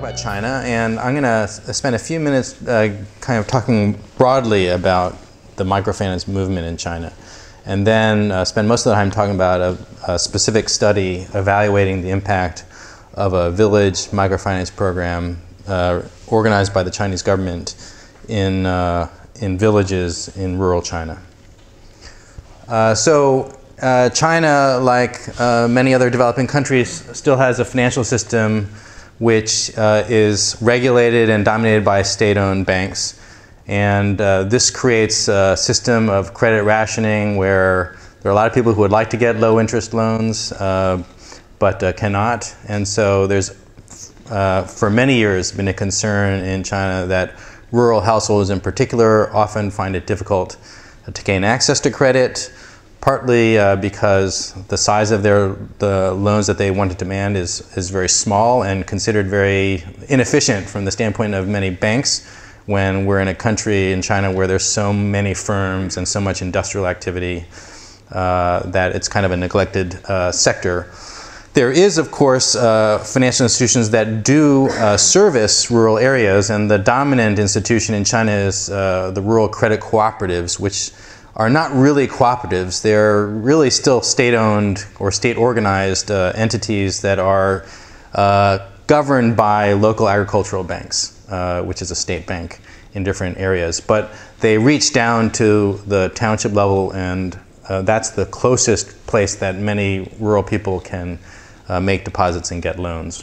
about China, and I'm going to spend a few minutes uh, kind of talking broadly about the microfinance movement in China, and then uh, spend most of the time talking about a, a, specific study evaluating the impact of a village microfinance program uh, organized by the Chinese government in, uh, in villages in rural China. Uh, so uh, China, like many other developing countries, still has a financial system which uh, is regulated and dominated by state-owned banks. And uh, this creates a system of credit rationing where there are a lot of people who would like to get low interest loans, uh, but uh, cannot. And so there's, uh, for many years, been a concern in China that rural households in particular often find it difficult to gain access to credit partly uh, because the size of their the loans that they want to demand is is very small and considered very inefficient from the standpoint of many banks when we're in a country in China where there's so many firms and so much industrial activity uh, that it's kind of a neglected uh, sector. There is, of course, uh, financial institutions that do uh, service rural areas, and the dominant institution in China is uh, the rural credit cooperatives, which are not really cooperatives. They're really still state owned or state organized uh, entities that are uh, governed by local agricultural banks, uh, which is a state bank in different areas. But they reach down to the township level, and uh, that's the closest place that many rural people can uh, make deposits and get loans.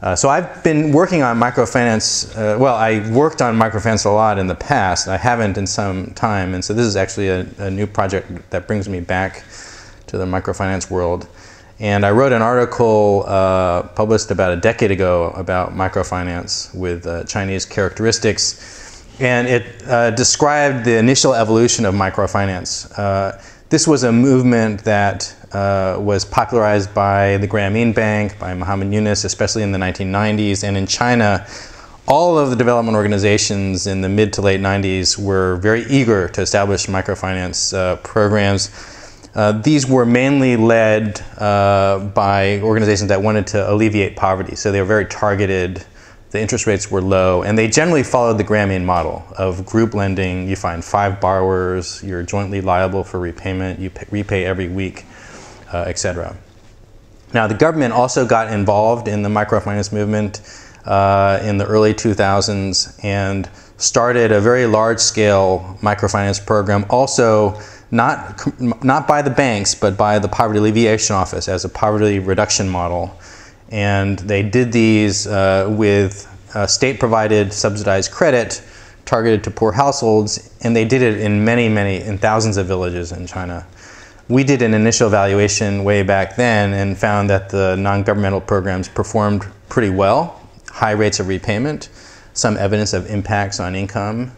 Uh, so I've been working on microfinance. Uh, well, I worked on microfinance a lot in the past. I haven't in some time, and so this is actually a, a, new project that brings me back to the microfinance world. And I wrote an article uh, published about a decade ago about microfinance with uh, Chinese characteristics, and it uh, described the initial evolution of microfinance. This was a movement that uh, was popularized by the Grameen Bank, by Muhammad Yunus, especially in the 1990s. And in China, all of the development organizations in the mid to late 90s were very eager to establish microfinance uh, programs. Uh, these were mainly led uh, by organizations that wanted to alleviate poverty. So they were very targeted. The interest rates were low, and they generally followed the Grameen model of group lending. You find five borrowers, you're jointly liable for repayment, you pay, repay every week uh, etc. Now, the government also got involved in the microfinance movement uh, in the early 2000s and started a very large-scale microfinance program, also not, not by the banks, but by the Poverty Alleviation Office as a poverty reduction model. And they did these uh, with uh, state-provided subsidized credit targeted to poor households, and they did it in many, many, in thousands of villages in China we did an initial evaluation way back then and found that the non-governmental programs performed pretty well, high rates of repayment, some evidence of impacts on income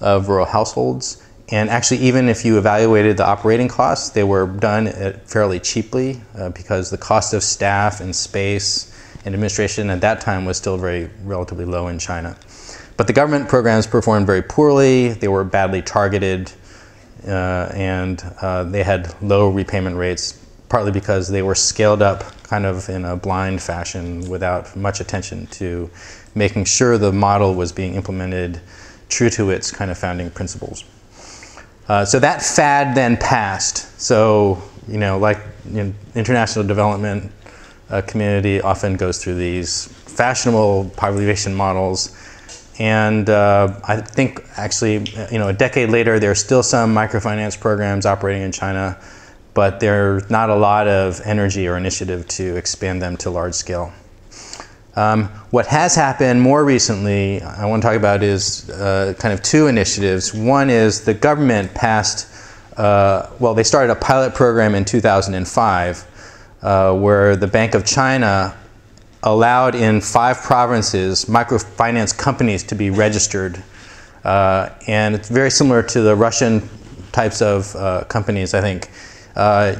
of rural households. And actually, even if you evaluated the operating costs, they were done fairly cheaply uh, because the cost of staff and space and administration at that time was still very relatively low in China. But the government programs performed very poorly. They were badly targeted uh, and uh, they had low repayment rates, partly because they were scaled up kind of in a blind fashion without much attention to making sure the model was being implemented true to its kind of founding principles. Uh, so that fad then passed. So, you know, like you know, international development uh, community often goes through these fashionable population models and uh, I think actually, you know, a decade later, there's still some microfinance programs operating in China, but there's not a lot of energy or initiative to expand them to large scale. Um, what has happened more recently, I want to talk about is uh, kind of two initiatives. One is the government passed, uh, well, they started a pilot program in 2005 uh, where the Bank of China allowed in five provinces microfinance companies to be registered. Uh, and it's very similar to the Russian types of uh, companies, I think. Uh,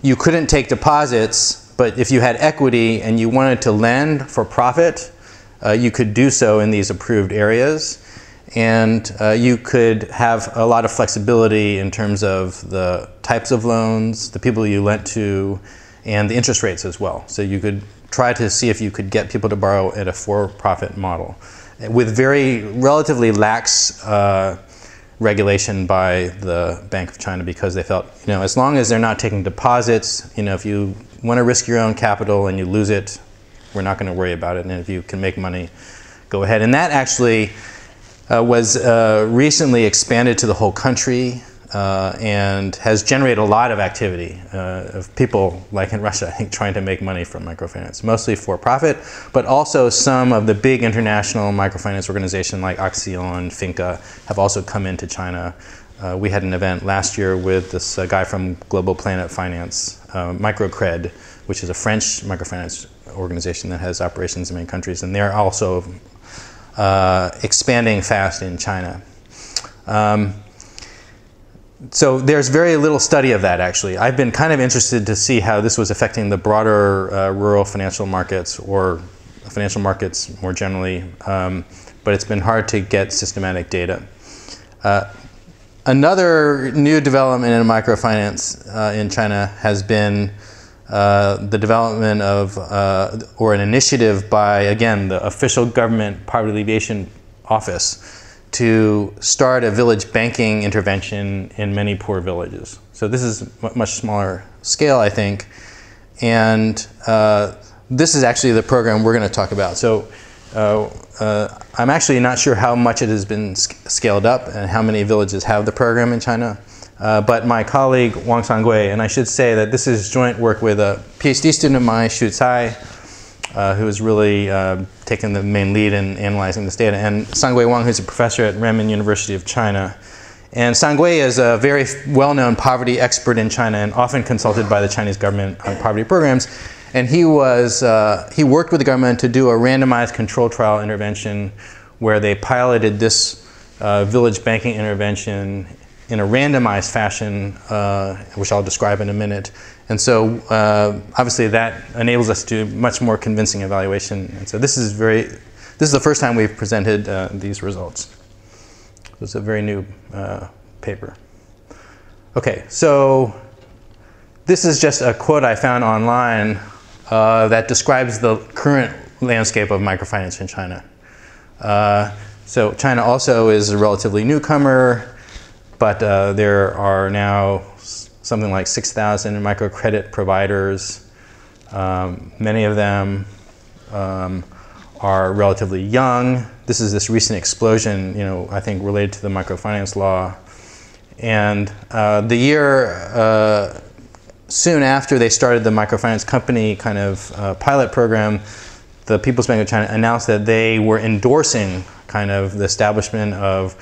you couldn't take deposits, but if you had equity and you wanted to lend for profit, uh, you could do so in these approved areas. And uh, you could have a lot of flexibility in terms of the types of loans, the people you lent to, and the interest rates as well. So you could try to see if you could get people to borrow at a for-profit model with very relatively lax uh, regulation by the Bank of China because they felt, you know, as long as they're not taking deposits, you know, if you want to risk your own capital and you lose it, we're not going to worry about it. And if you can make money, go ahead. And that actually uh, was uh, recently expanded to the whole country uh, and has generated a lot of activity uh, of people, like in Russia, I think, trying to make money from microfinance, mostly for profit, but also some of the big international microfinance organizations like Accion, Finca have also come into China. Uh, we had an event last year with this uh, guy from Global Planet Finance, uh, Microcred, which is a French microfinance organization that has operations in many countries, and they're also uh, expanding fast in China. Um, so there's very little study of that actually. I've been kind of interested to see how this was affecting the broader uh, rural financial markets or financial markets more generally, um, but it's been hard to get systematic data. Uh, another new development in microfinance uh, in China has been uh, the development of, uh, or an initiative by, again, the official government poverty alleviation office to start a village banking intervention in many poor villages. So this is much smaller scale, I think. And uh, this is actually the program we're going to talk about. So uh, uh, I'm actually not sure how much it has been sc scaled up and how many villages have the program in China. Uh, but my colleague Wang Sangui, and I should say that this is joint work with a PhD student of mine, Xu Cai, uh, who has really uh, taken the main lead in analyzing this data, and Sangui Wang, who's a professor at Renmin University of China. And Sangui is a very well-known poverty expert in China and often consulted by the Chinese government on poverty programs. And he was uh, he worked with the government to do a randomized control trial intervention where they piloted this uh, village banking intervention in a randomized fashion, uh, which I'll describe in a minute. And so uh, obviously that enables us to do much more convincing evaluation. And so this is very, this is the first time we've presented uh, these results. It's a very new uh, paper. Okay, so this is just a quote I found online uh, that describes the current landscape of microfinance in China. Uh, so China also is a relatively newcomer but uh, there are now something like 6,000 microcredit providers. Um, many of them um, are relatively young. This is this recent explosion, you know, I think related to the microfinance law. And uh, the year uh, soon after they started the microfinance company kind of uh, pilot program, the People's Bank of China announced that they were endorsing kind of the establishment of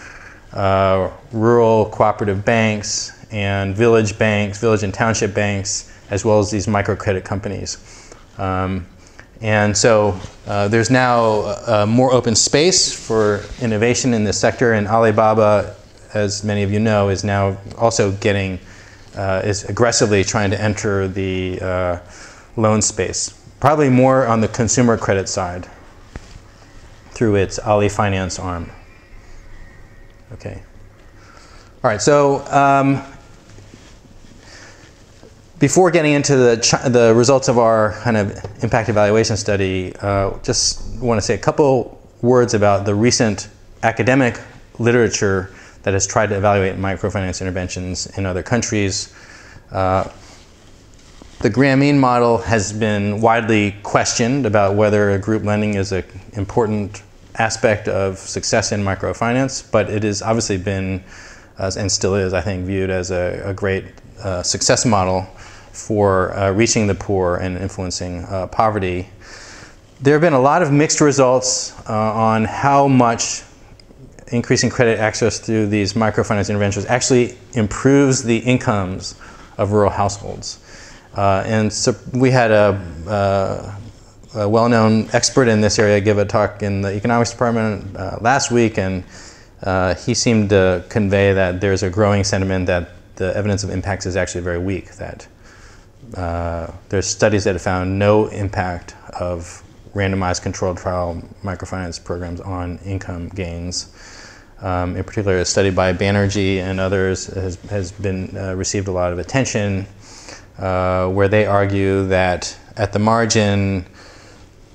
uh, rural cooperative banks and village banks, village and township banks, as well as these microcredit companies. Um, and so uh, there's now uh, more open space for innovation in this sector, and Alibaba, as many of you know, is now also getting, uh, is aggressively trying to enter the uh, loan space, probably more on the consumer credit side through its Ali Finance arm. Okay. All right, so um, before getting into the, the results of our kind of impact evaluation study, uh, just want to say a couple words about the recent academic literature that has tried to evaluate microfinance interventions in other countries. Uh, the Grameen model has been widely questioned about whether group lending is an important aspect of success in microfinance, but it has obviously been, uh, and still is, I think, viewed as a, a great uh, success model for uh, reaching the poor and influencing uh, poverty. There have been a lot of mixed results uh, on how much increasing credit access through these microfinance interventions actually improves the incomes of rural households. Uh, and so we had a, a well-known expert in this area give a talk in the economics department uh, last week, and uh, he seemed to convey that there's a growing sentiment that the evidence of impacts is actually very weak. That uh, there's studies that have found no impact of randomized controlled trial microfinance programs on income gains. Um, in particular, a study by Banerjee and others has, has been uh, received a lot of attention, uh, where they argue that at the margin,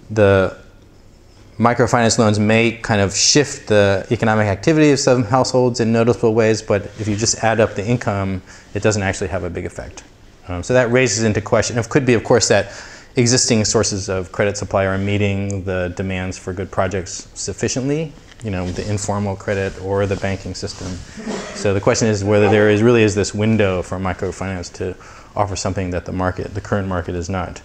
the microfinance loans may kind of shift the economic activity of some households in noticeable ways, but if you just add up the income, it doesn't actually have a big effect. Um, so that raises into question, it could be, of course, that existing sources of credit supply are meeting the demands for good projects sufficiently, you know, the informal credit or the banking system. So the question is whether there is really is this window for microfinance to offer something that the market, the current market is not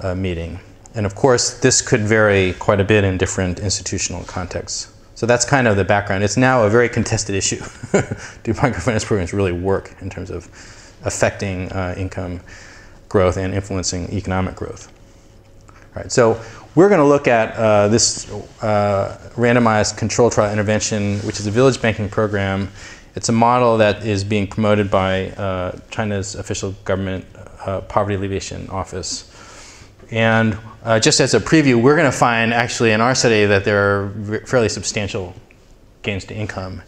uh, meeting. And of course, this could vary quite a bit in different institutional contexts. So that's kind of the background. It's now a very contested issue. Do microfinance programs really work in terms of affecting uh, income growth and influencing economic growth? All right, so we're going to look at uh, this uh, randomized control trial intervention, which is a village banking program. It's a model that is being promoted by uh, China's official government uh, poverty alleviation office. And uh, just as a preview, we're going to find actually in our study that there are fairly substantial gains to income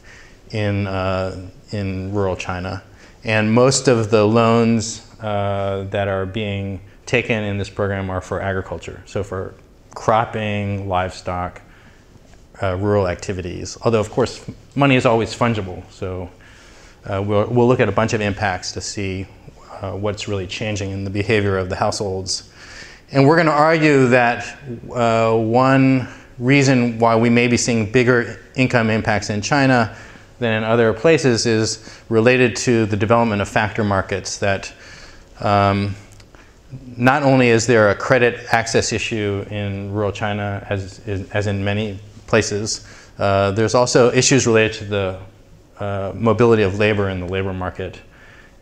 in, uh, in rural China. And most of the loans uh, that are being taken in this program are for agriculture, so for cropping, livestock, uh, rural activities. Although, of course, money is always fungible, so uh, we'll, we'll look at a bunch of impacts to see uh, what's really changing in the behavior of the households. And we're going to argue that uh, one reason why we may be seeing bigger income impacts in China than in other places is related to the development of factor markets that um, not only is there a credit access issue in rural China as, as in many places, uh, there's also issues related to the uh, mobility of labor in the labor market.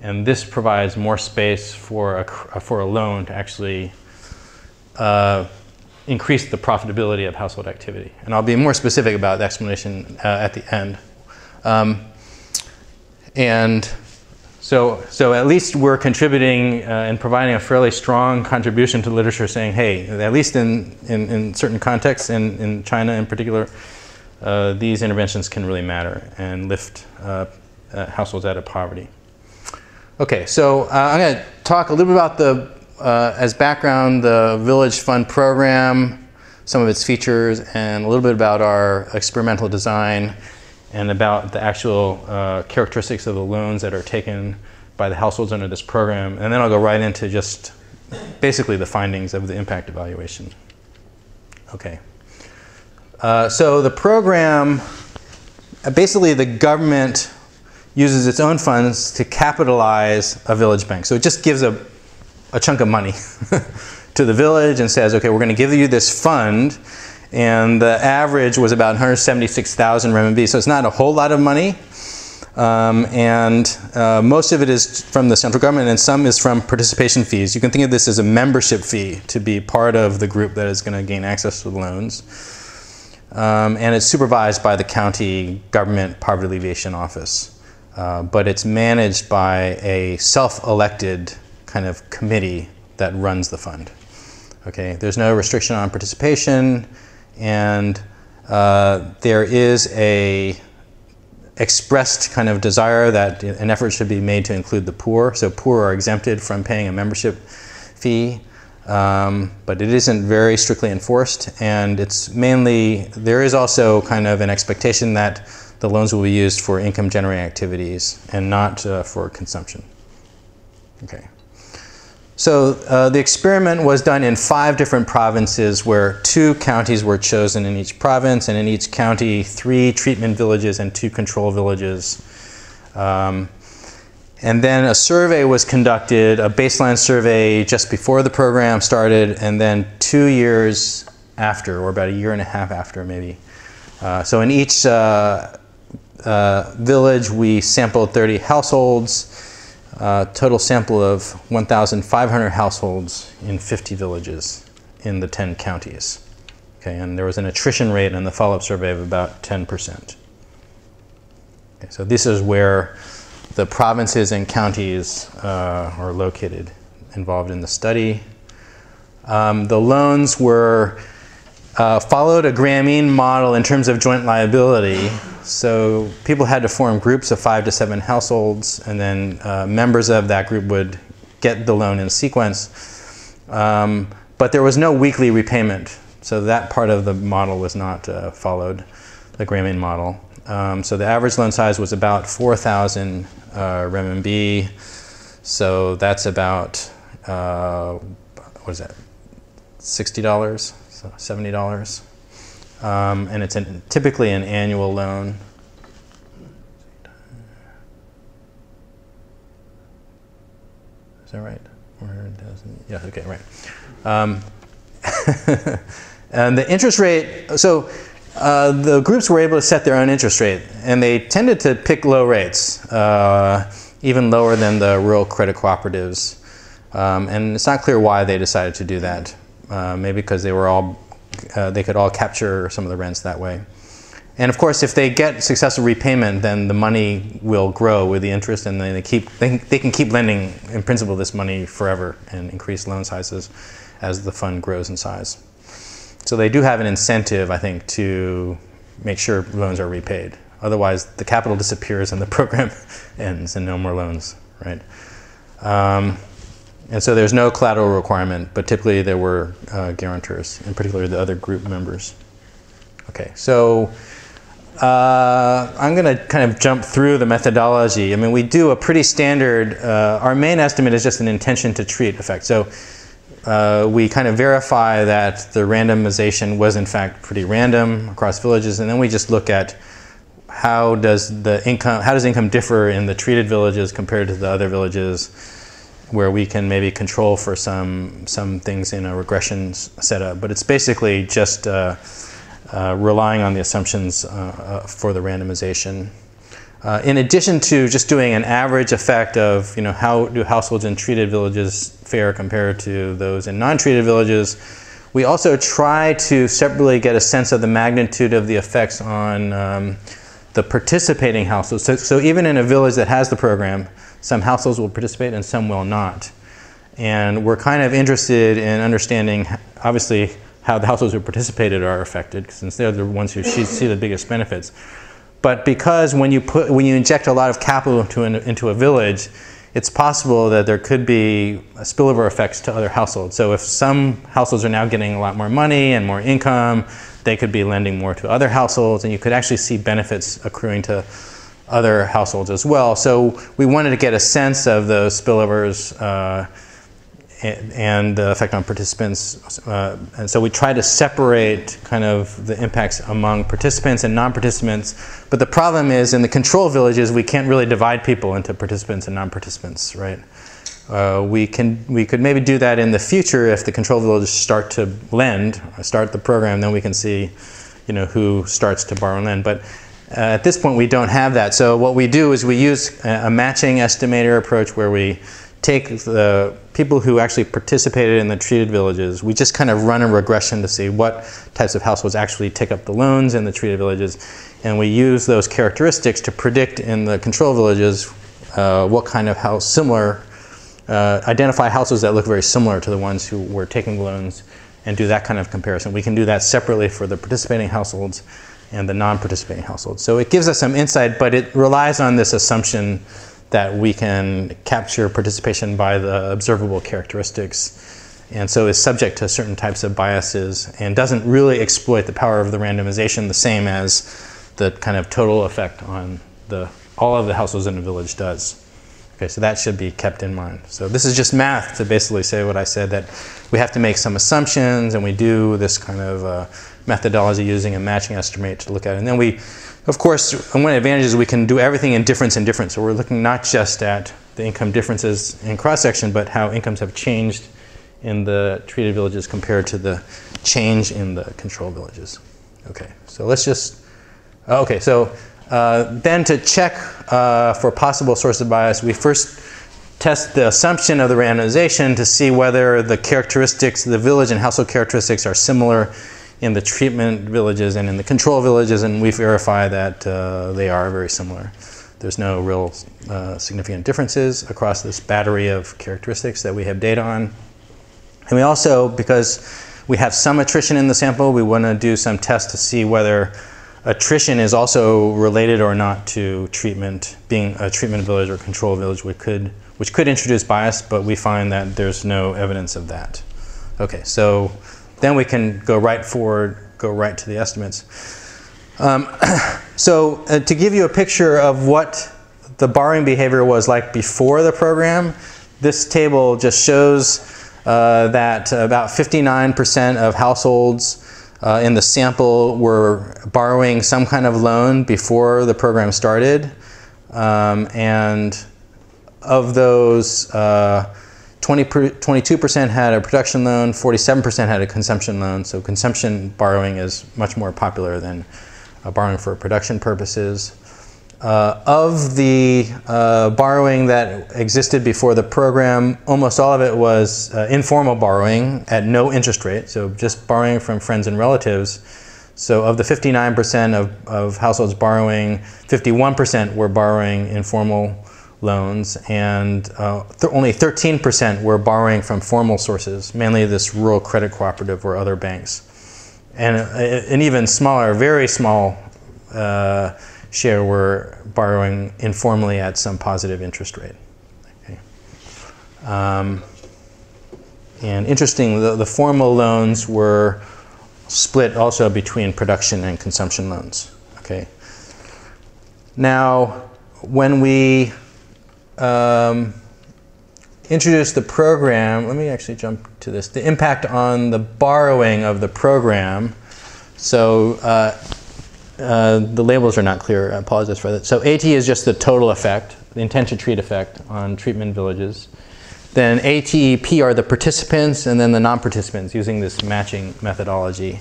And this provides more space for a, for a loan to actually uh, increase the profitability of household activity. And I'll be more specific about the explanation uh, at the end. Um, and so, so at least we're contributing uh, and providing a fairly strong contribution to literature saying, hey, at least in, in, in certain contexts, in, in China in particular, uh, these interventions can really matter and lift uh, uh households out of poverty. Okay, so uh, I'm going to talk a little bit about the uh, as background, the Village Fund program, some of its features, and a little bit about our experimental design and about the actual uh, characteristics of the loans that are taken by the households under this program. And then I'll go right into just basically the findings of the impact evaluation. Okay. Uh, so the program, basically the government uses its own funds to capitalize a village bank. So it just gives a a chunk of money to the village and says, okay, we're going to give you this fund. And the average was about 176,000 RMB, so it's not a whole lot of money. Um, and uh, most of it is from the central government, and some is from participation fees. You can think of this as a membership fee to be part of the group that is going to gain access to the loans. Um, and it's supervised by the county government poverty alleviation office. Uh, but it's managed by a self elected kind of committee that runs the fund. Okay, there's no restriction on participation, and uh, there is a expressed kind of desire that an effort should be made to include the poor. So poor are exempted from paying a membership fee, um, but it isn't very strictly enforced. And it's mainly, there is also kind of an expectation that the loans will be used for income generating activities and not uh, for consumption. Okay. So uh, the experiment was done in five different provinces where two counties were chosen in each province, and in each county, three treatment villages and two control villages. Um, and then a survey was conducted, a baseline survey just before the program started, and then two years after, or about a year and a half after, maybe. Uh, so in each uh, uh village, we sampled 30 households uh, total sample of 1,500 households in 50 villages in the 10 counties. Okay, and there was an attrition rate in the follow-up survey of about 10%. Okay, so this is where the provinces and counties uh, are located involved in the study. Um, the loans were uh, followed a Grameen model in terms of joint liability. So people had to form groups of five to seven households, and then uh, members of that group would get the loan in sequence. Um, but there was no weekly repayment. so that part of the model was not uh, followed, the Grameen model. Um, so the average loan size was about 4,000 uh. So that's about, uh, what is that, $60, so $70. Um, and it's an, typically an annual loan. Is that right? 400,000. Yeah, okay, right. Um, and the interest rate, so uh, the groups were able to set their own interest rate, and they tended to pick low rates, uh, even lower than the rural credit cooperatives. Um, and it's not clear why they decided to do that. Uh, maybe because they were all, uh, they could all capture some of the rents that way. And of course, if they get successful repayment, then the money will grow with the interest, and then they keep they, they can keep lending in principle this money forever and increase loan sizes as the fund grows in size. So they do have an incentive, I think, to make sure loans are repaid. Otherwise, the capital disappears and the program ends, and no more loans, right? Um, and so there's no collateral requirement, but typically there were uh, guarantors, in particular the other group members. Okay, so uh, I'm going to kind of jump through the methodology. I mean, we do a pretty standard, uh, our main estimate is just an intention to treat effect. So uh, we kind of verify that the randomization was in fact pretty random across villages, and then we just look at how does the income, how does income differ in the treated villages compared to the other villages where we can maybe control for some, some things in a regression setup. But it's basically just uh, uh, relying on the assumptions uh, uh, for the randomization. in addition to just doing an average effect of, you know, how do households in treated villages fare compared to those in non-treated villages, we also try to separately get a sense of the magnitude of the effects on um, the participating households. So, so, even in a village that has the program, some households will participate and some will not. And we're kind of interested in understanding, obviously, how the households who participated are affected, since they're the ones who see the biggest benefits. But because when you put when you inject a lot of capital into an, into a village, it's possible that there could be spillover effects to other households. So if some households are now getting a lot more money and more income, they could be lending more to other households, and you could actually see benefits accruing to other households as well. So we wanted to get a sense of those spillovers. Uh, and the effect on participants. Uh, and so we try to separate kind of the impacts among participants and non-participants. But the problem is in the control villages, we can't really divide people into participants and non-participants, right? Uh, we can we could maybe do that in the future if the control villages start to lend, start the program, then we can see, you know, who starts to borrow and lend. But at this point, we don't have that. So what we do is we use a, a matching estimator approach where we take the people who actually participated in the treated villages, we just kind of run a regression to see what types of households actually take up the loans in the treated villages. And we use those characteristics to predict in the control villages uh, what kind of house similar, uh, identify households that look very similar to the ones who were taking loans and do that kind of comparison. We can do that separately for the participating households and the non-participating households. So it gives us some insight, but it relies on this assumption that we can capture participation by the observable characteristics and so is subject to certain types of biases and doesn't really exploit the power of the randomization the same as the kind of total effect on the all of the households in a village does. Okay, so that should be kept in mind. So this is just math to basically say what I said that we have to make some assumptions and we do this kind of uh, methodology using a matching estimate to look at. And then we of course, one advantage is we can do everything in difference and difference. So we're looking not just at the income differences in cross section, but how incomes have changed in the treated villages compared to the change in the control villages. Okay, so let's just, uh, okay, so uh, then to check uh, for possible source of bias, we first test the assumption of the randomization to see whether the characteristics, of the village and household characteristics are similar in the treatment villages and in the control villages, and we verify that uh, they are very similar. There's no real uh, significant differences across this battery of characteristics that we have data on. And we also, because we have some attrition in the sample, we want to do some tests to see whether attrition is also related or not to treatment, being a treatment village or control village, which could, which could introduce bias, but we find that there's no evidence of that. Okay, so then we can go right forward, go right to the estimates. Um, so uh, to give you a picture of what the borrowing behavior was like before the program, this table just shows uh, that about 59% of households uh, in the sample were borrowing some kind of loan before the program started. Um, and of those, uh, 20 22% had a production loan, 47% had a consumption loan. So consumption borrowing is much more popular than uh, borrowing for production purposes. Uh, of the uh, borrowing that existed before the program, almost all of it was uh, informal borrowing at no interest rate, so just borrowing from friends and relatives. So, of the 59% of, of households borrowing, 51% were borrowing informal loans, and uh, th only 13% were borrowing from formal sources, mainly this rural credit cooperative or other banks. And uh, an even smaller, very small uh, share were borrowing informally at some positive interest rate. Okay. Um, and interesting, the, the formal loans were split also between production and consumption loans. Okay. Now, when we um, introduced the program, let me actually jump to this. The impact on the borrowing of the program. So uh, uh, the labels are not clear. I apologize for that. So AT is just the total effect, the intent to treat effect on treatment villages. Then ATEP are the participants and then the non-participants using this matching methodology.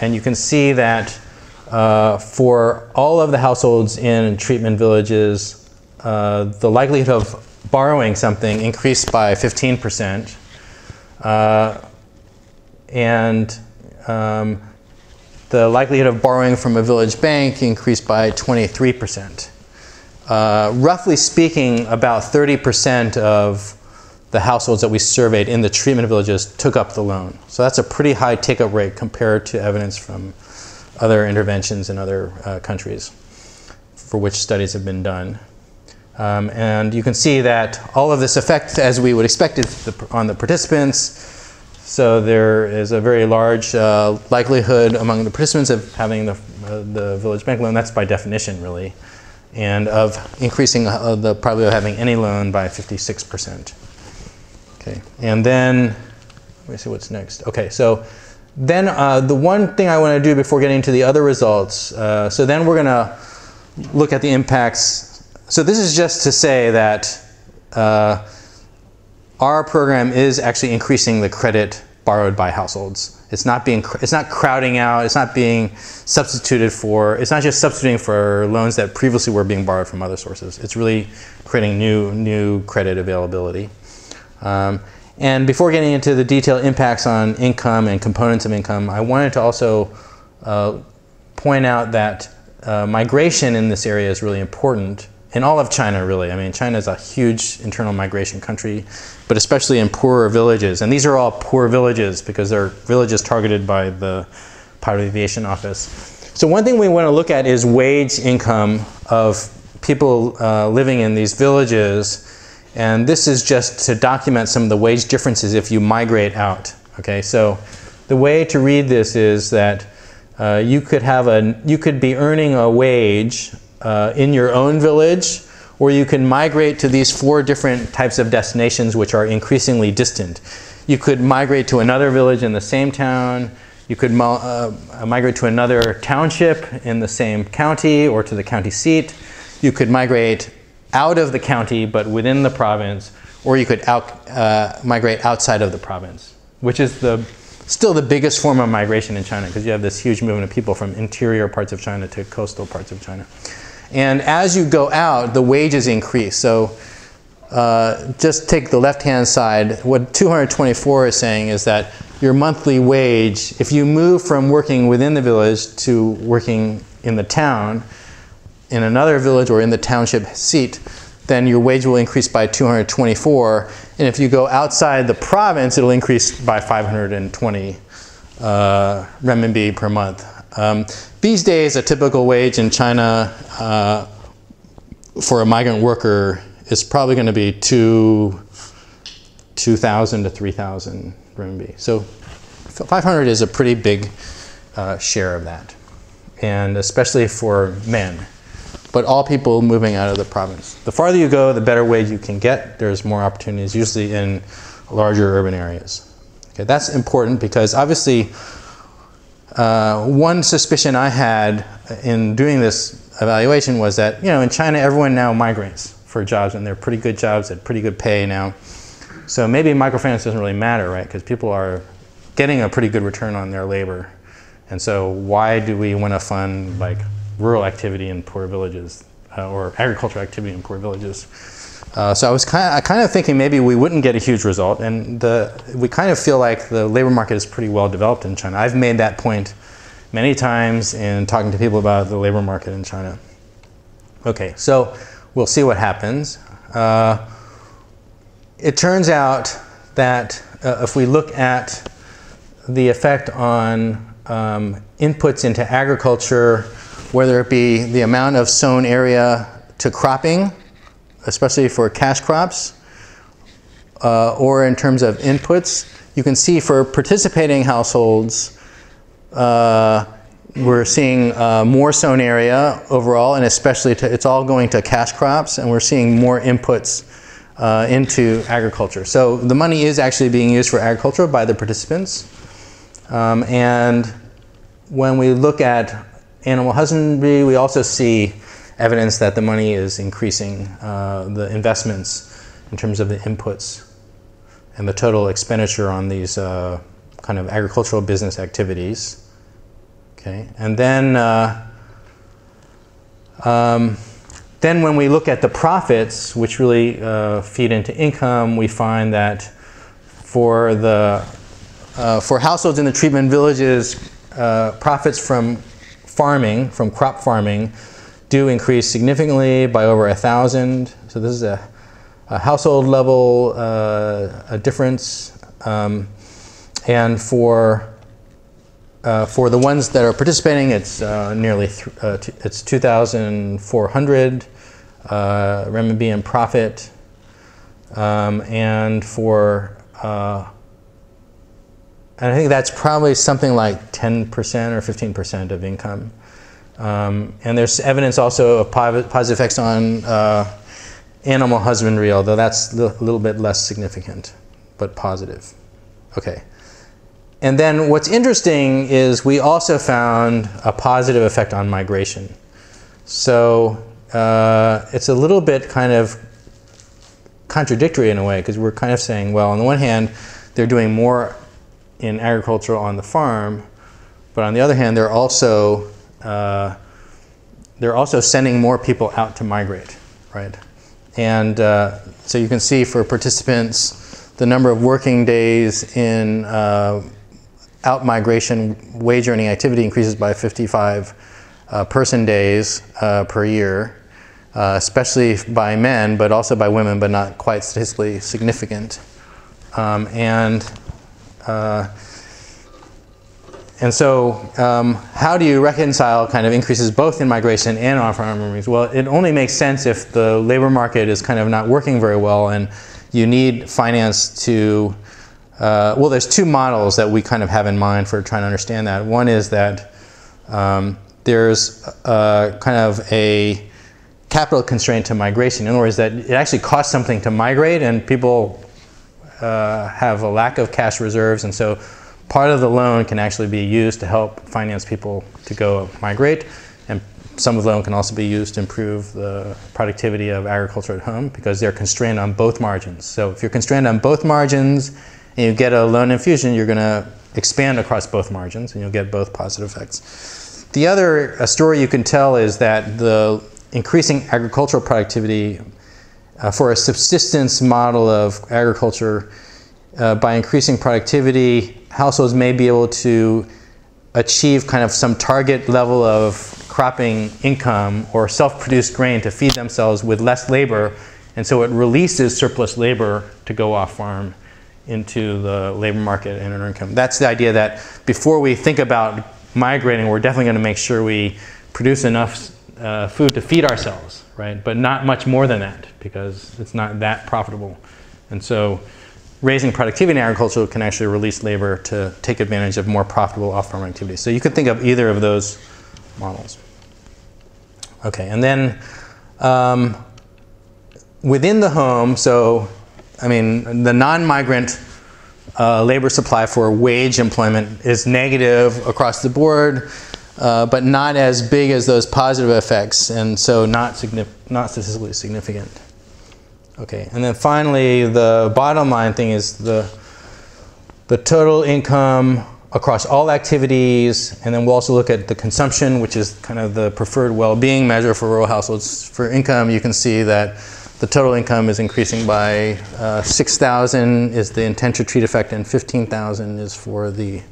And you can see that uh, for all of the households in treatment villages, uh, the likelihood of borrowing something increased by 15%. Uh, and um, the likelihood of borrowing from a village bank increased by 23%. Uh, roughly speaking, about 30% of the households that we surveyed in the treatment villages took up the loan. So that's a pretty high take-up rate compared to evidence from other interventions in other uh, countries for which studies have been done. Um, and you can see that all of this effect, as we would expect it on the participants, so there is a very large uh, likelihood among the participants of having the, uh, the village bank loan. That's by definition, really. And of increasing uh, the probability of having any loan by 56%. Okay, and then, let me see what's next. Okay, so then uh, the one thing I want to do before getting to the other results, uh, so then we're going to look at the impacts. So this is just to say that uh, our program is actually increasing the credit borrowed by households. It's not being, it's not crowding out, it's not being substituted for, it's not just substituting for loans that previously were being borrowed from other sources. It's really creating new, new credit availability. Um, and before getting into the detailed impacts on income and components of income, I wanted to also uh, point out that uh, migration in this area is really important in all of China, really. I mean, China is a huge internal migration country, but especially in poorer villages. And these are all poor villages because they're villages targeted by the Poverty Alleviation Office. So one thing we want to look at is wage income of people uh, living in these villages. And this is just to document some of the wage differences if you migrate out. Okay, so the way to read this is that uh, you could have a, you could be earning a wage uh, in your own village, or you can migrate to these four different types of destinations which are increasingly distant. You could migrate to another village in the same town, you could uh, migrate to another township in the same county or to the county seat. You could migrate out of the county but within the province, or you could out, uh, migrate outside of the province, which is the still the biggest form of migration in China because you have this huge movement of people from interior parts of China to coastal parts of China. And as you go out, the wages increase. So uh, just take the left-hand side. What 224 is saying is that your monthly wage, if you move from working within the village to working in the town, in another village or in the township seat, then your wage will increase by 224. And if you go outside the province, it'll increase by 520 uh, renminbi per month. Um, these days, a typical wage in China uh, for a migrant worker is probably going to be two, 2,000 to 3,000 renminbi. So 500 is a pretty big uh, share of that, and especially for men. But all people moving out of the province. The farther you go, the better wage you can get. There's more opportunities, usually in larger urban areas. Okay, that's important because obviously, uh, one suspicion I had in doing this evaluation was that you know in China everyone now migrates for jobs and they're pretty good jobs at pretty good pay now. So maybe microfinance doesn't really matter, right? Because people are getting a pretty good return on their labor. And so why do we want to fund like rural activity in poor villages uh, or agricultural activity in poor villages? Uh, so I was kind of, kind of thinking maybe we wouldn't get a huge result, and the, we kind of feel like the labor market is pretty well developed in China. I've made that point many times in talking to people about the labor market in China. Okay, so we'll see what happens. Uh, it turns out that uh, if we look at the effect on um, inputs into agriculture, whether it be the amount of sown area to cropping, especially for cash crops, uh, or in terms of inputs, you can see for participating households, uh, we're seeing uh, more sown area overall, and especially to, it's all going to cash crops, and we're seeing more inputs uh, into agriculture. So the money is actually being used for agriculture by the participants. Um, and when we look at animal husbandry, we also see evidence that the money is increasing uh, the investments in terms of the inputs and the total expenditure on these uh, kind of agricultural business activities. Okay, and then uh, um, then when we look at the profits, which really uh, feed into income, we find that for the uh, for households in the treatment villages, uh, profits from farming, from crop farming, do increase significantly by over a thousand. So this is a, a household level uh, a difference, um, and for uh, for the ones that are participating, it's uh, nearly uh, it's 2,400 uh, renminbi in profit, um, and for uh, and I think that's probably something like 10% or 15% of income. Um, and there's evidence also of positive effects on uh, animal husbandry, although that's a little bit less significant, but positive. Okay. And then what's interesting is we also found a positive effect on migration. So uh, it's a little bit kind of contradictory in a way because we're kind of saying, well, on the one hand, they're doing more in agriculture on the farm, but on the other hand, they're also uh, they're also sending more people out to migrate, right? And uh, so you can see for participants, the number of working days in uh, out migration wage earning activity increases by 55 uh, person days uh, per year, especially by men, but also by women, but not quite statistically significant. Um, and and so, um, how do you reconcile kind of increases both in migration and on farm earnings? Well, it only makes sense if the labor market is kind of not working very well and you need finance to uh, well, there's two models that we kind of have in mind for trying to understand that. One is that um, there's a, kind of a capital constraint to migration. In other words, that it actually costs something to migrate, and people uh, have a lack of cash reserves, and so part of the loan can actually be used to help finance people to go migrate, and some of the loan can also be used to improve the productivity of agriculture at home because they're constrained on both margins. So if you're constrained on both margins and you get a loan infusion, you're going to expand across both margins and you'll get both positive effects. The other story you can tell is that the increasing agricultural productivity uh, for a subsistence model of agriculture, uh, by increasing productivity, households may be able to achieve kind of some target level of cropping income or self produced grain to feed themselves with less labor. And so it releases surplus labor to go off farm into the labor market and earn income. That's the idea that before we think about migrating, we're definitely going to make sure we produce enough uh, food to feed ourselves, right? But not much more than that because it's not that profitable. And so raising productivity in agriculture can actually release labor to take advantage of more profitable off-farm activities. So you could think of either of those models. Okay, and then um, within the home, so I mean, the non-migrant uh, labor supply for wage employment is negative across the board, uh, but not as big as those positive effects, and so not, not statistically significant. Okay, and then finally, the bottom line thing is the, the total income across all activities, and then we'll also look at the consumption, which is kind of the preferred well-being measure for rural households. For income, you can see that the total income is increasing by uh, 6,000 is the intent to treat effect, and 15,000 is for the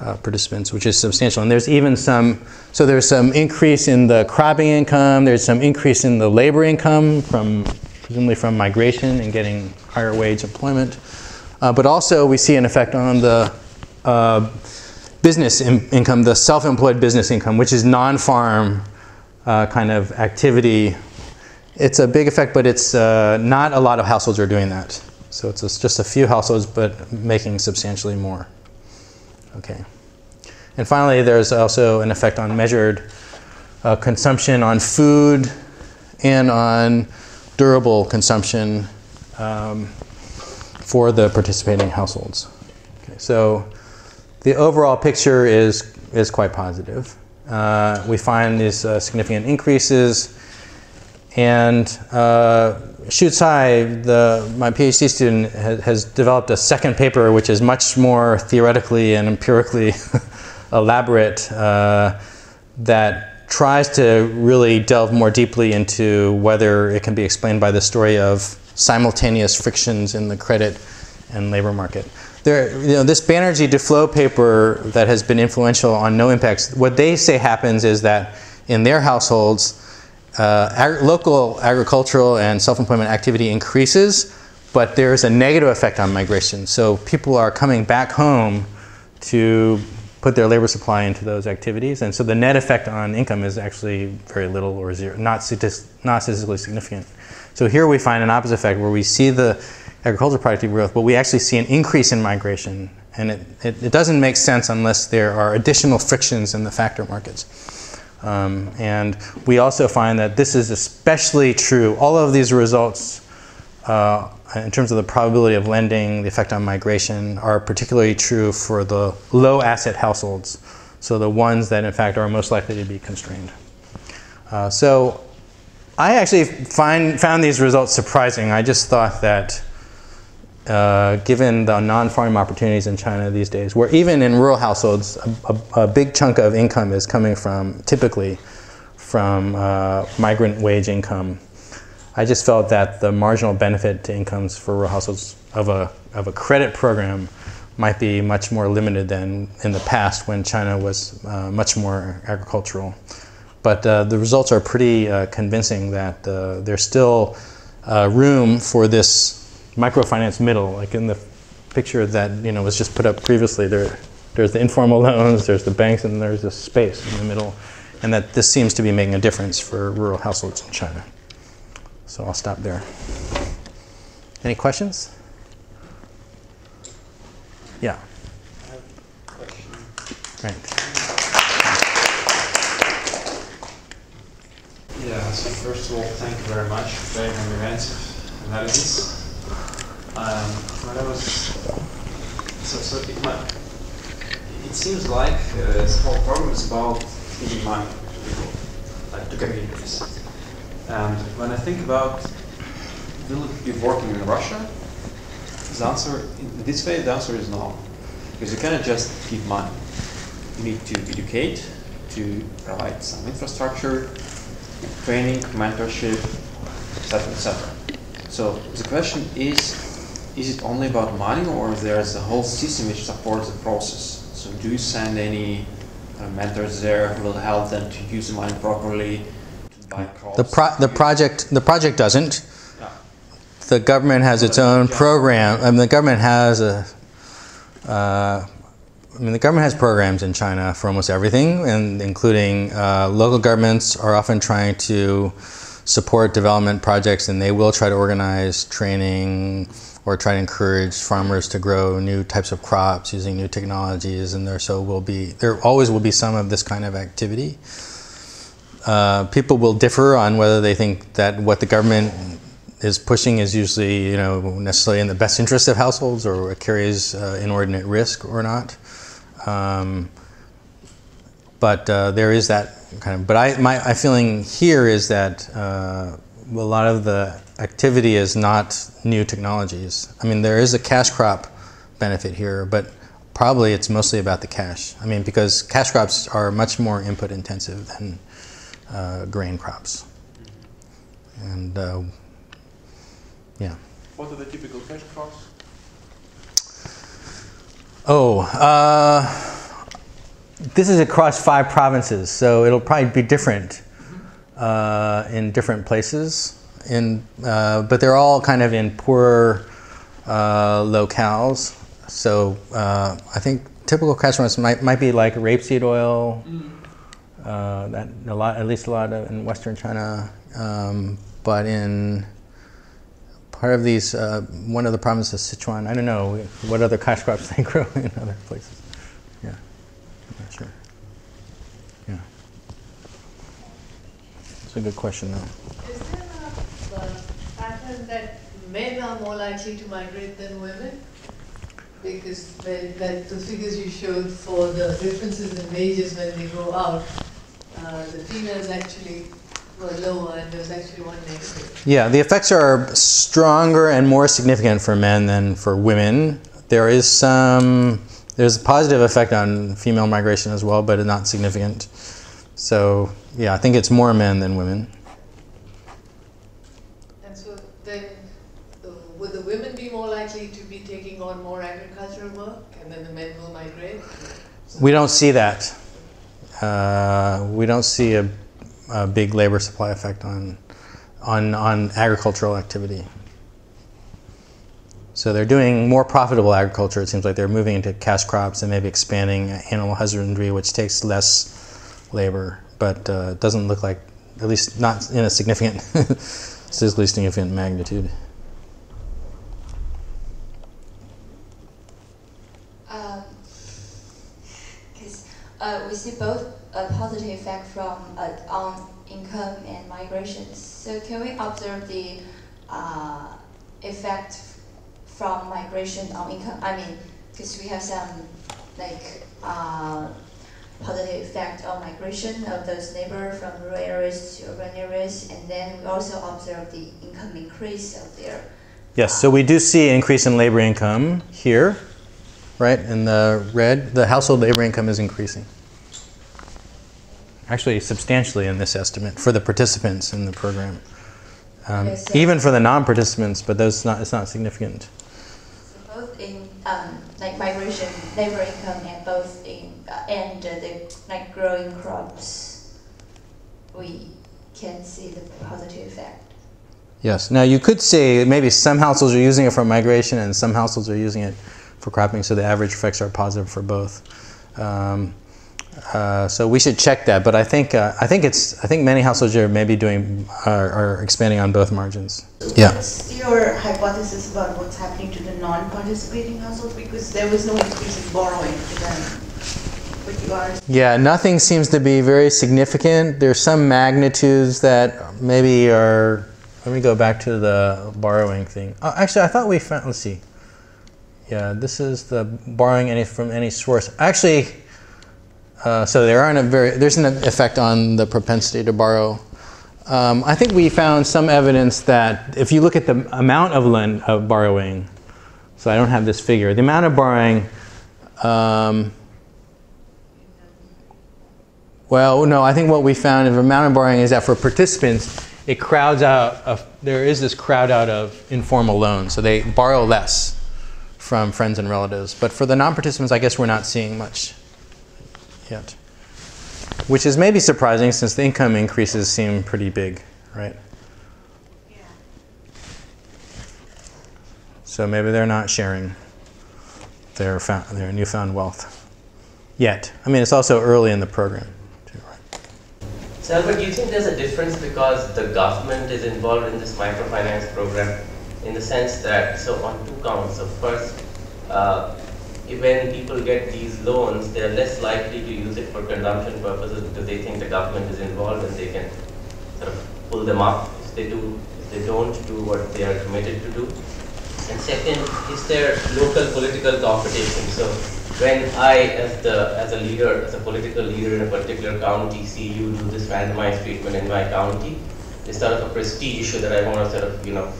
uh, participants, which is substantial. And there's even some, so there's some increase in the cropping income, there's some increase in the labor income from presumably from migration and getting higher wage employment. Uh, but also we see an effect on the uh, business in income, the self-employed business income, which is non-farm uh, kind of activity. It's a big effect, but it's uh, not a lot of households are doing that. So it's just a few households, but making substantially more. Okay. And finally, there's also an effect on measured uh, consumption on food and on durable consumption um, for the participating households. Okay, so the overall picture is, is quite positive. Uh, we find these uh, significant increases. And uh, Cai, the, my PhD student, ha has developed a second paper which is much more theoretically and empirically elaborate uh, that tries to really delve more deeply into whether it can be explained by the story of simultaneous frictions in the credit and labor market. There, you know, this Banerjee Duflo paper that has been influential on no impacts, what they say happens is that in their households, uh, ag local agricultural and self-employment activity increases, but there's a negative effect on migration. So people are coming back home to put their labor supply into those activities. And so the net effect on income is actually very little or zero, not, not statistically significant. So here we find an opposite effect where we see the agricultural productivity growth, but we actually see an increase in migration. And it, it, it doesn't make sense unless there are additional frictions in the factor markets. Um, and we also find that this is especially true. All of these results uh, in terms of the probability of lending, the effect on migration, are particularly true for the low asset households. So the ones that in fact are most likely to be constrained. Uh, so I actually find, found these results surprising. I just thought that uh, given the non-farm opportunities in China these days, where even in rural households, a, a, a big chunk of income is coming from, typically, from uh, migrant wage income I just felt that the marginal benefit to incomes for rural households of a, of a credit program might be much more limited than in the past when China was uh, much more agricultural. But uh, the results are pretty uh, convincing that uh, there's still uh, room for this microfinance middle, like in the picture that you know was just put up previously. There, there's the informal loans, there's the banks, and there's this space in the middle, and that this seems to be making a difference for rural households in China. So I'll stop there. Any questions? Yeah. Question. Right. Yeah, so first of all, thank you very much for very comprehensive analysis. Um, when I was, so, so it, might, it seems like uh, this whole problem is about giving money to people, like to communities. And when I think about will it be working in Russia, the answer, in this way, the answer is no. Because you cannot just give money. You need to educate, to provide some infrastructure, training, mentorship, etc., etc. So the question is, is it only about money or there's a whole system which supports the process? So do you send any uh, mentors there who will help them to use the money properly, the, pro the project the project doesn't. The government has its own program. I mean, the government has a. Uh, I mean, the government has programs in China for almost everything, and including uh, local governments are often trying to support development projects, and they will try to organize training or try to encourage farmers to grow new types of crops using new technologies. And there so will be there always will be some of this kind of activity. Uh, people will differ on whether they think that what the government is pushing is usually you know necessarily in the best interest of households or carries uh, inordinate risk or not. Um, but uh, there is that kind of. But I, my, my feeling here is that uh, a lot of the activity is not new technologies. I mean, there is a cash crop benefit here, but probably it's mostly about the cash. I mean, because cash crops are much more input intensive than uh, grain crops. And uh, yeah. What are the typical cash crops? Oh, uh, this is across five provinces, so it'll probably be different uh, in different places. In, uh, but they're all kind of in poorer uh, locales. So uh, I think typical cash crops might, might be like rapeseed oil, uh, that a lot, at least a lot of, in Western China. Um, but in part of these, uh, one of the provinces, Sichuan, I don't know what other cash crops they grow in other places. Yeah, I'm not sure. Yeah. It's a good question, though. Is there a uh, pattern that men are more likely to migrate than women? Because that the figures you showed for the differences in wages when they go out, uh, the females actually were lower and there was actually one negative. Yeah, the effects are stronger and more significant for men than for women. There is some, there's a positive effect on female migration as well, but not significant. So, yeah, I think it's more men than women. And so then, uh, would the women be more likely to be taking on more agricultural work and then the men will migrate? We don't see that. Uh, we don't see a, a big labor supply effect on, on, on agricultural activity. So they're doing more profitable agriculture. It seems like they're moving into cash crops and maybe expanding animal husbandry, which takes less labor, but uh, doesn't look like, at least not in a significant, statistically significant magnitude. Because uh, we see both a positive effect from uh, on income and migration. So can we observe the uh, effect from migration on income? I mean, because we have some like uh, positive effect on migration of those neighbors from rural areas to urban areas, and then we also observe the income increase of their. Yes, so we do see increase in labor income here, right? In the red, the household labor income is increasing. Actually, substantially in this estimate for the participants in the program. Um, Yes, so- even for the non-participants, but those not, it's not significant. So both in um, like migration, labor income, and both in uh, and uh, the like growing crops, we can see the positive effect. Yes. Now you could say maybe some households are using it for migration and some households are using it for cropping, so the average effects are positive for both. Um, uh, so we should check that, but I think uh, I think it's I think many households are maybe doing are, are expanding on both margins. Yeah. What's your hypothesis about what's happening to the non-participating households? Because there was no increase in borrowing for them. But you are Yeah, nothing seems to be very significant. There's some magnitudes that maybe are. Let me go back to the borrowing thing. Oh, actually, I thought we found. Let's see. Yeah, this is the borrowing any from any source. Actually, uh, so there aren't a very. There's an effect on the propensity to borrow. Um, I think we found some evidence that if you look at the amount of lend of borrowing, so I don't have this figure. The amount of borrowing. Um, well, no, I think what we found in amount of borrowing is that for participants, it crowds out, of, there is this crowd out of informal loans. So they borrow less from friends and relatives. But for the non participants, I guess we're not seeing much yet. Which is maybe surprising since the income increases seem pretty big, right? So maybe they're not sharing their, found, their newfound wealth yet. I mean, it's also early in the program. Too, right? So Albert, do you think there's a difference because the government is involved in this microfinance program in the sense that, so on two counts, so first, uh, when people get these loans, they're less likely to use it for consumption purposes because they think the government is involved and they can sort of pull them up if they do, if they don't do what they are committed to do. And second, is there local political competition? So when I, as the as a leader, as a political leader in a particular county, see you do this randomized treatment in my county, it's sort of a prestige issue that I want to sort of you know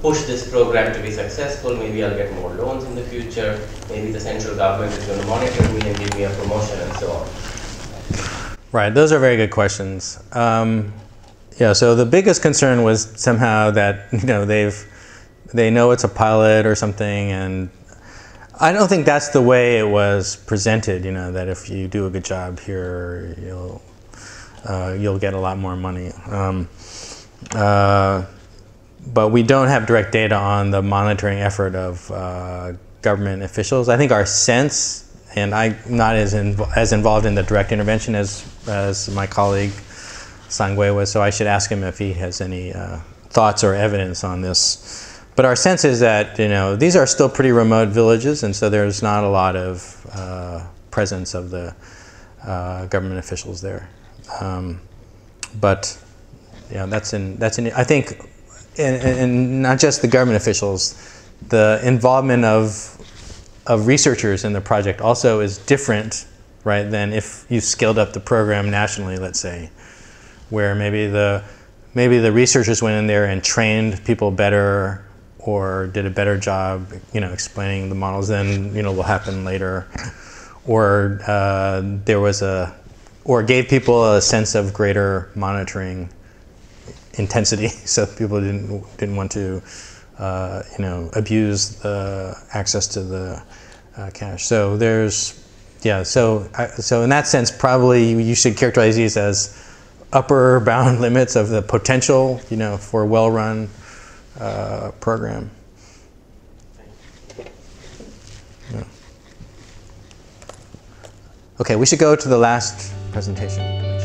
push this program to be successful. Maybe I'll get more loans in the future. Maybe the central government is going to monitor me and give me a promotion and so on. Right, those are very good questions. Um, yeah, so the biggest concern was somehow that you know they've they know it's a pilot or something, and I don't think that's the way it was presented. You know that if you do a good job here, you'll uh, you'll get a lot more money. Um, uh, but we don't have direct data on the monitoring effort of uh, government officials. I think our sense, and I'm not as, inv- as involved in the direct intervention as, as my colleague Sangui was, so I should ask him if he has any uh, thoughts or evidence on this. But our sense is that you know these are still pretty remote villages, and so there's not a lot of uh, presence of the uh, government officials there. Um, but yeah, that's in that's in. I think and, and not just the government officials, the involvement of of researchers in the project also is different, right, than if you scaled up the program nationally, let's say, where maybe the maybe the researchers went in there and trained people better or did a better job, you know, explaining the models than you know will happen later, or uh, there was a or gave people a sense of greater monitoring intensity, so people didn't didn't want to, uh, you know, abuse the access to the uh, cash. So there's, yeah. So I, so in that sense, probably you should characterize these as upper bound limits of the potential, you know, for a well-run uh, program. Okay, we should go to the last presentation.